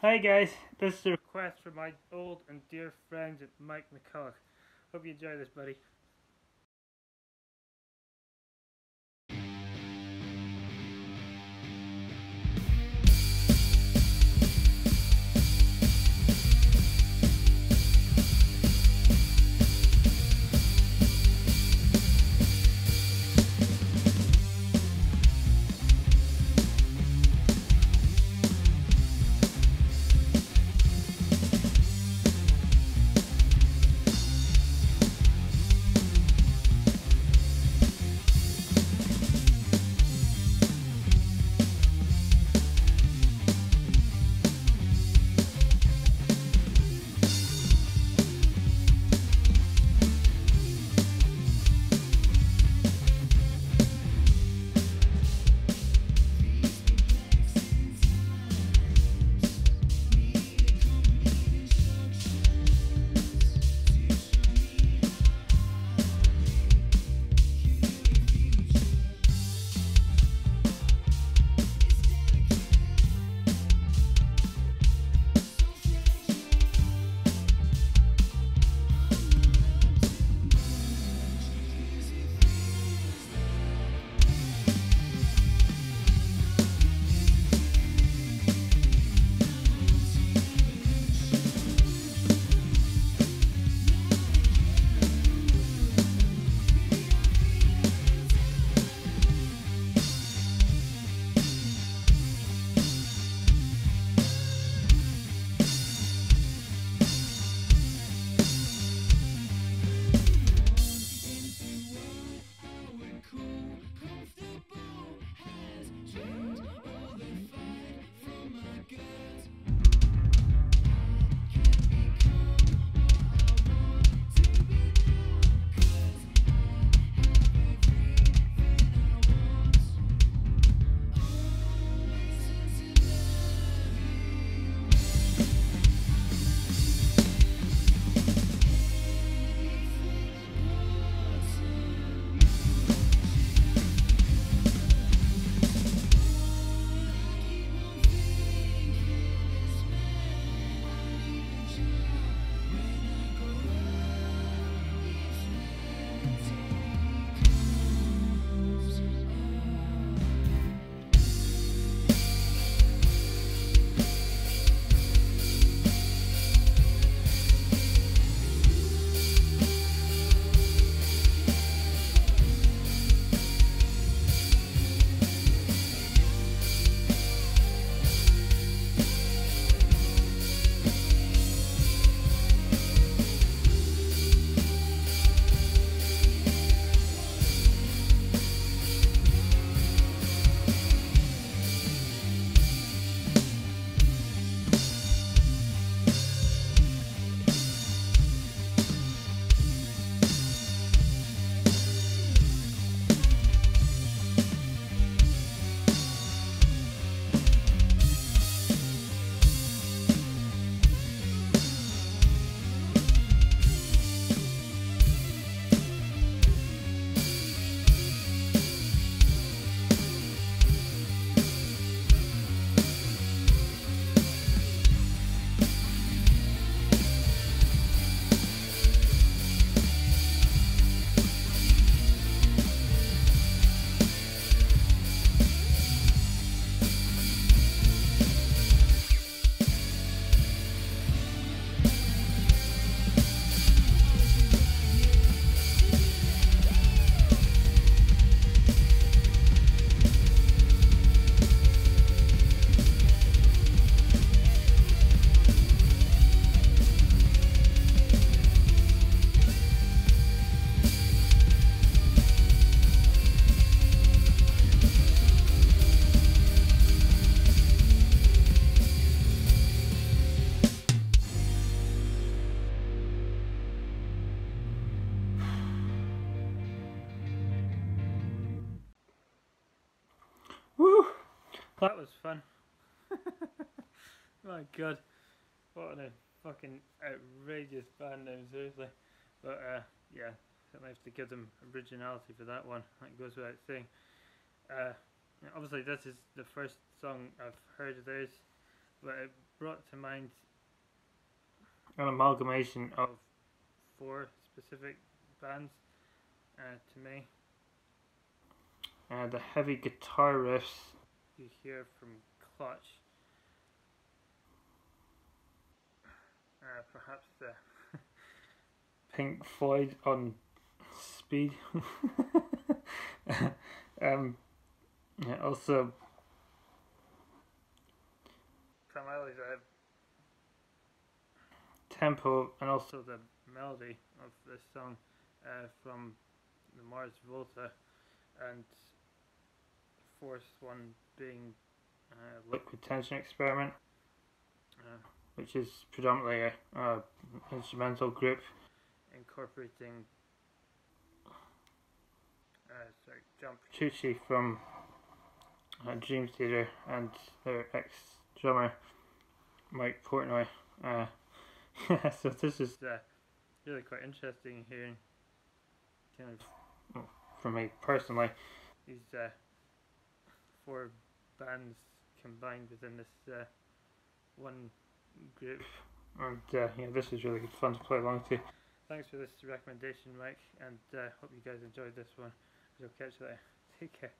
Hi guys, this is a request from my old and dear friend Mike McCulloch. Hope you enjoy this, buddy. That was fun. My god. What a fucking outrageous band name, seriously. But uh, yeah, certainly have to give them originality for that one. That goes without saying. Uh, obviously, this is the first song I've heard of theirs. but it brought to mind an amalgamation of four specific bands uh, to me. Uh, the heavy guitar riffs you hear from Clutch, uh, perhaps the Pink Floyd on speed. um, yeah, also, primarily the tempo and also the melody of this song uh, from the Mars Volta and fourth one being uh, Liquid Tension Experiment, uh, which is predominantly a, a instrumental group. Incorporating uh, sorry, John Petrucci from uh, Dream Theater and their ex drummer Mike Portnoy. Uh, so this is uh, really quite interesting hearing, kind of, well, for me personally, these uh, four bands combined within this uh, one group. And uh, yeah, this is really good fun to play along to. Thanks for this recommendation, Mike, and uh, hope you guys enjoyed this one. I'll catch you later. Take care.